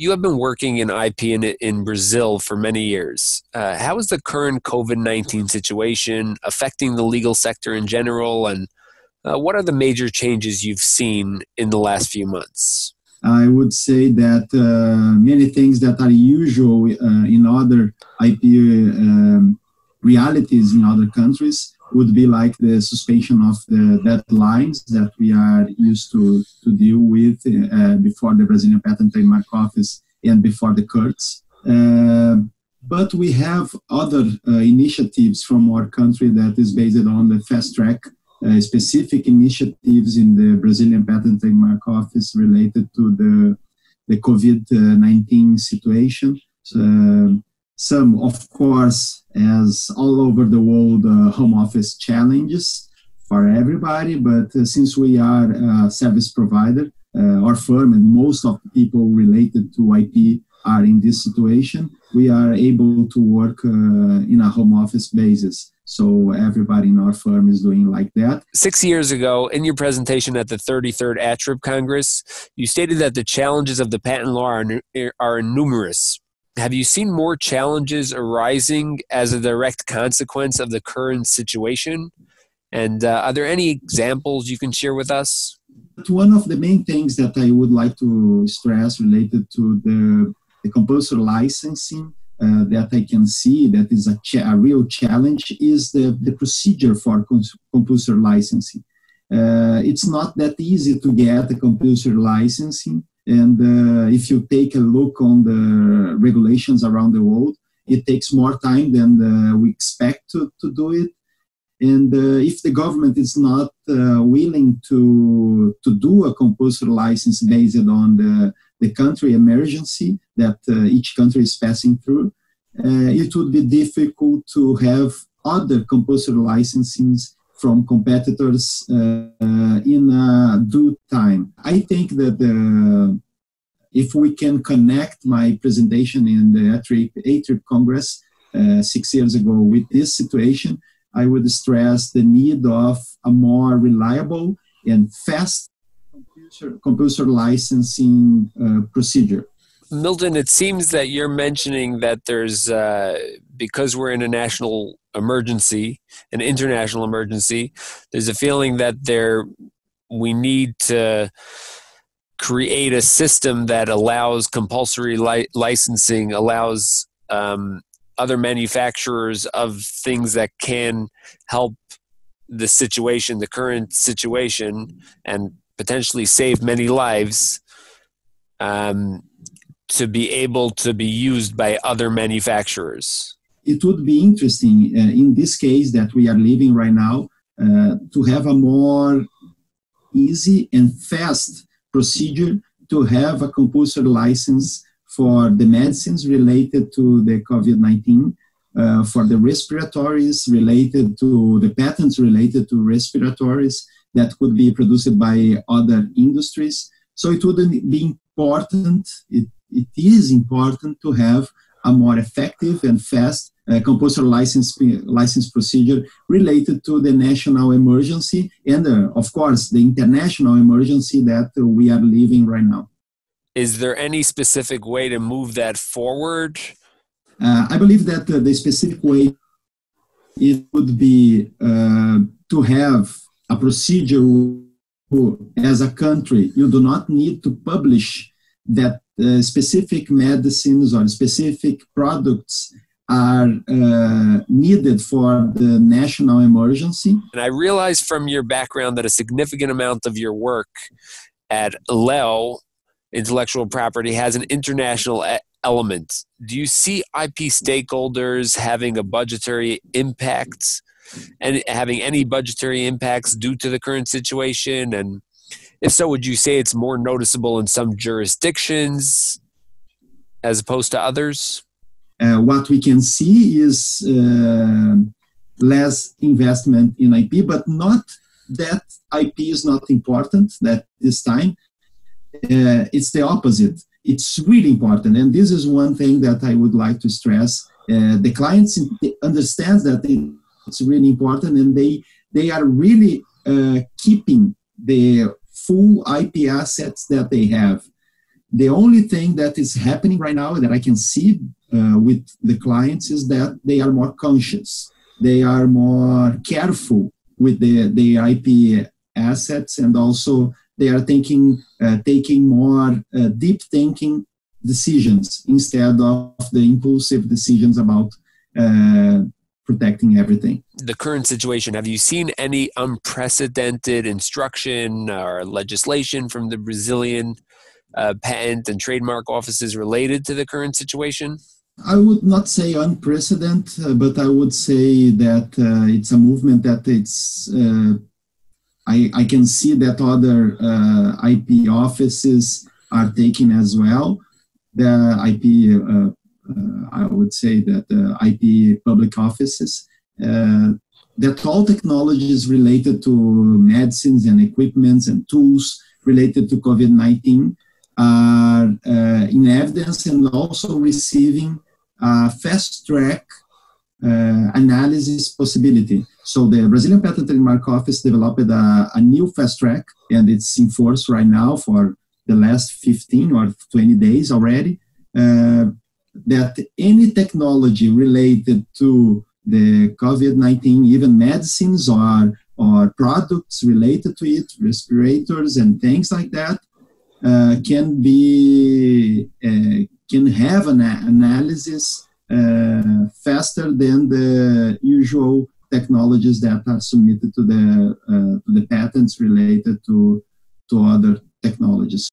you have been working in IP in, in Brazil for many years. Uh, how is the current COVID 19 situation affecting the legal sector in general? And uh, what are the major changes you've seen in the last few months? I would say that uh, many things that are usual uh, in other IP um, realities in other countries would be like the suspension of the deadlines that we are used to, to deal with uh, before the Brazilian Patent Trademark Office and before the courts. Uh, but we have other uh, initiatives from our country that is based on the fast track uh, specific initiatives in the Brazilian Patent Trademark Office related to the, the COVID-19 situation. So, some, of course, as all over the world, uh, home office challenges for everybody. But uh, since we are a service provider, uh, our firm and most of the people related to IP are in this situation, we are able to work uh, in a home office basis. So everybody in our firm is doing like that. Six years ago, in your presentation at the 33rd ATRIP Congress, you stated that the challenges of the patent law are, are numerous have you seen more challenges arising as a direct consequence of the current situation? And uh, are there any examples you can share with us? One of the main things that I would like to stress related to the, the compulsory licensing uh, that I can see that is a, a real challenge is the, the procedure for cons- compulsory licensing. Uh, it's not that easy to get a compulsory licensing and uh, if you take a look on the regulations around the world, it takes more time than uh, we expect to, to do it. And uh, if the government is not willing to, to do a compulsory license based on the, the country emergency that each country is passing through, uh, it would be difficult to have other compulsory licensings from competitors uh, in due time. I think that if we can connect my presentation in the ATRIP, ATRIB Congress uh, six years ago with this situation, I would stress the need of a more reliable and fast compulsory licensing uh, procedure. Milton, it seems that you're mentioning that there's, uh, because we're in a national emergency, an international emergency, there's a feeling that there we need to create a system that allows compulsory li- licensing, allows um, other manufacturers of things that can help the situation, the current situation, and potentially save many lives. Um, to be able to be used by other manufacturers? It would be interesting uh, in this case that we are living right now uh, to have a more easy and fast procedure to have a compulsory license for the medicines related to the COVID 19, uh, for the respiratories related to the patents related to respiratories that could be produced by other industries. So it would be important, it it is important to have a more effective and fast uh, compulsory license license procedure related to the national emergency and uh, of course the international emergency that uh, we are living right now. Is there any specific way to move that forward? Uh, i believe that uh, the specific way it would be uh, to have a procedure as a country. You do not need to publish that uh, specific medicines or specific products are uh, needed for the national emergency. And I realize from your background that a significant amount of your work at Leão, intellectual property has an international element. Do you see IP stakeholders having a budgetary impact and having any budgetary impacts due to the current situation and if so, would you say it's more noticeable in some jurisdictions as opposed to others? Uh, what we can see is uh, less investment in IP, but not that IP is not important at this time. Uh, it's the opposite. It's really important, and this is one thing that I would like to stress. Uh, the clients understand that it's really important, and they they are really uh, keeping the full IP assets that they have. the only thing that is happening right now that I can see uh, with the clients is that they are more conscious. They are more careful with the, the IP assets and also they are thinking, uh, taking more uh, deep thinking decisions instead of the impulsive decisions about uh, protecting everything. The current situation, have you seen any unprecedented instruction or legislation from the Brazilian uh, patent and trademark offices related to the current situation? I would not say unprecedented, uh, but I would say that uh, it's a movement that it's. Uh, I, I can see that other uh, IP offices are taking as well. The IP, uh, I would say that the IP public offices, that all technologies related to medicines and equipments and tools related to COVID 19 are uh, in evidence and also receiving fast track uh, analysis possibility. So the Brazilian Patent and Trademark Office developed a, a, new fast track, and it's in force right now for the last 15 or 20 days already. Uh, that any technology related to the COVID-19, even medicines or or products related to it, respirators and things like that, uh, can be uh, can have an analysis uh, faster than the usual technologies that are submitted to the to the patents related to to other technologies.